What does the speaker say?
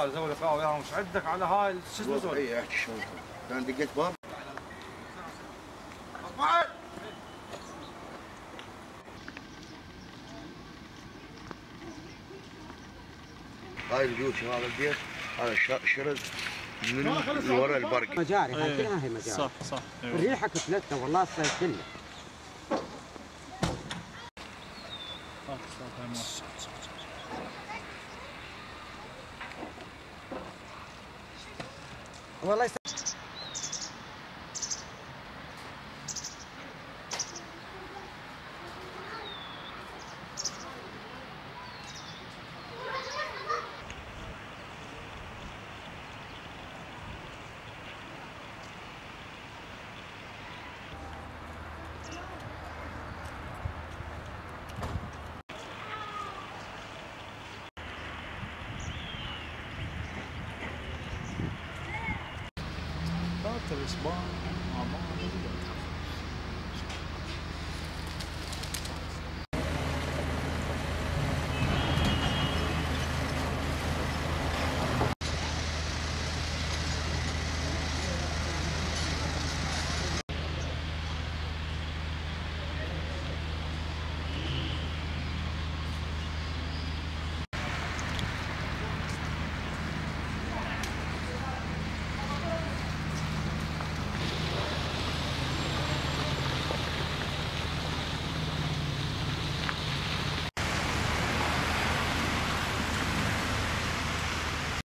أسوي لقاء وياهم إيش عندك على هاي شو اسمه زول؟ اي احكي شلون كان دقيت باب. هاي البيوت هذا البيت؟ هذا ش- شرد من ورا البرق. مجاري هاي إيه، كلها هي مجاري. صح صح. أيوة. الريحه كتلتها والله الصيف كله. صح صح to this bar.